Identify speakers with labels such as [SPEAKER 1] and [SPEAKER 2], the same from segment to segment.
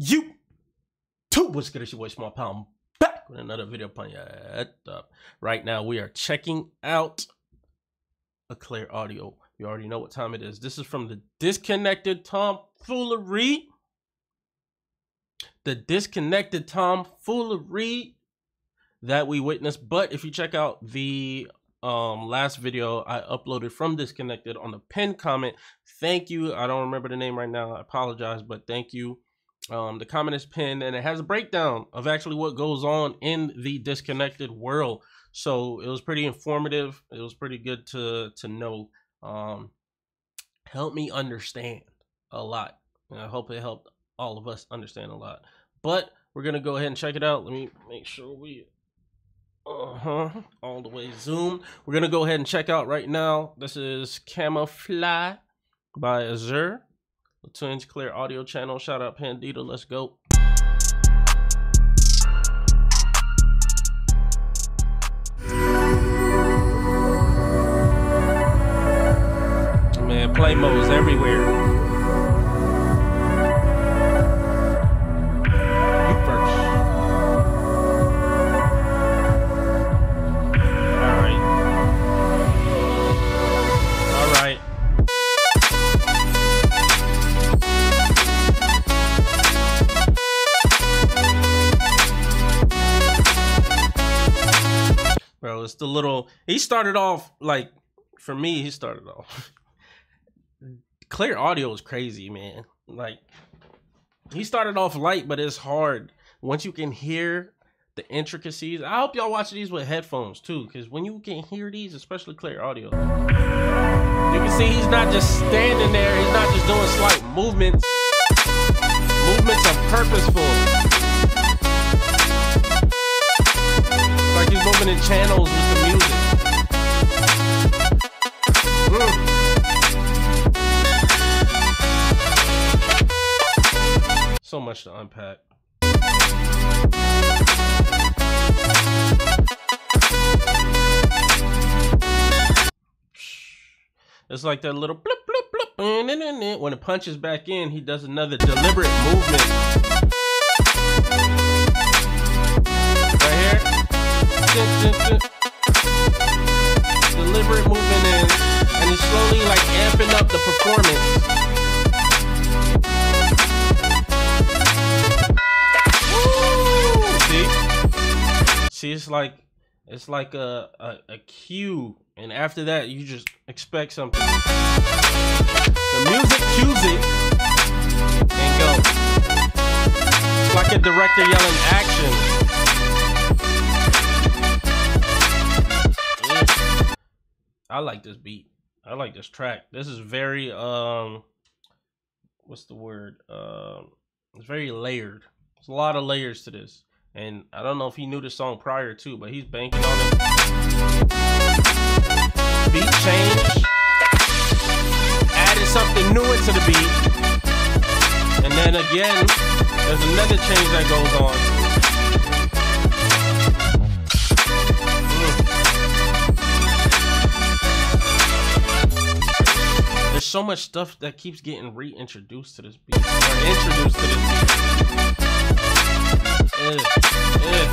[SPEAKER 1] You too. What's good? It's your boy Small Pound back with another video upon your head up. Right now, we are checking out a clear audio. You already know what time it is. This is from the disconnected tomfoolery. The disconnected tomfoolery that we witnessed. But if you check out the um last video I uploaded from disconnected on the pin comment, thank you. I don't remember the name right now. I apologize, but thank you um, the comment is pinned and it has a breakdown of actually what goes on in the disconnected world. So it was pretty informative. It was pretty good to to know. Um, help me understand a lot. And I hope it helped all of us understand a lot. But we're gonna go ahead and check it out. Let me make sure we uh-huh all the way zoom. We're gonna go ahead and check out right now. This is Camouflage by Azure. Twins Clear Audio Channel. Shout out Pandita. Let's go. Man, play modes everywhere. It's the little. He started off like, for me, he started off. Clear audio is crazy, man. Like, he started off light, but it's hard once you can hear the intricacies. I hope y'all watch these with headphones too, because when you can hear these, especially clear audio, you can see he's not just standing there. He's not just doing slight movements. Movements are purposeful. Channels with the music. Mm. So much to unpack. It's like that little blip, blip, blip. When it punches back in, he does another deliberate movement. Deliberate movement in, and he's slowly like amping up the performance. See? See, it's like it's like a, a, a cue, and after that, you just expect something. The music cues it and go. It's like a director yelling action. I like this beat. I like this track. This is very um what's the word? Um it's very layered. There's a lot of layers to this. And I don't know if he knew the song prior to, but he's banking on it. Beat change. Added something new into the beat. And then again, there's another change that goes on. So much stuff that keeps getting reintroduced to this beat. Introduced to this beat. Ugh, ugh.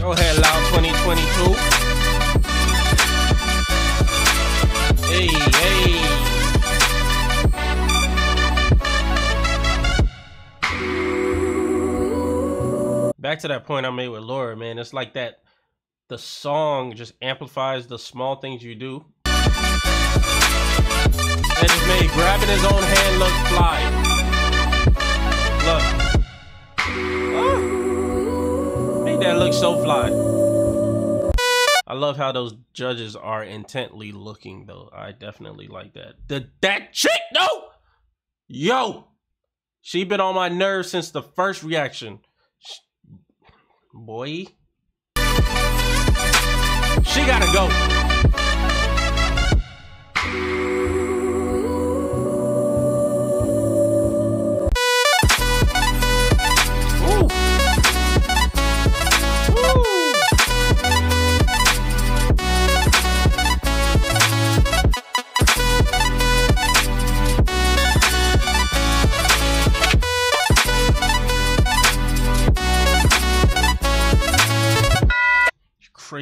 [SPEAKER 1] Go ahead, Loud 2022. Hey, hey. Back to that point I made with Laura, man. It's like that the song just amplifies the small things you do. Just made grabbing his own hand look fly. Look. Oh. Made that look so fly. I love how those judges are intently looking though. I definitely like that. The that chick though, yo, she been on my nerves since the first reaction. Boy, she gotta go.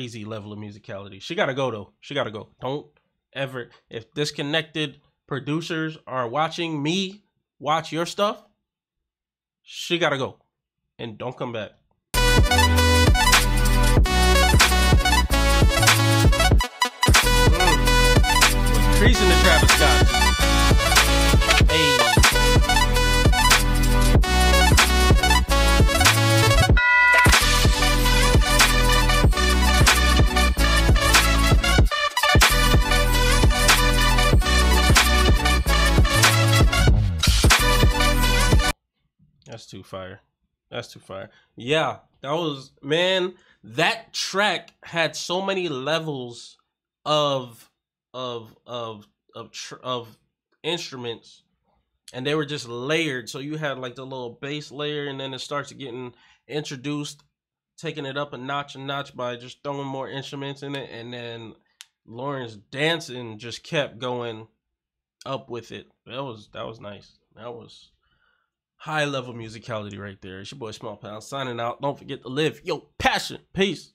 [SPEAKER 1] Crazy level of musicality. She gotta go though. She gotta go. Don't ever if disconnected producers are watching me watch your stuff, she gotta go. And don't come back. Mm. Increasing the Travis Scott. That's too fire. That's too fire. Yeah, that was man. That track had so many levels of of of of of instruments, and they were just layered. So you had like the little bass layer, and then it starts getting introduced, taking it up a notch and notch by just throwing more instruments in it, and then Laurent's dancing just kept going up with it. That was that was nice. That was high level musicality right there. It's your boy Small Pound signing out. Don't forget to live your passion. Peace.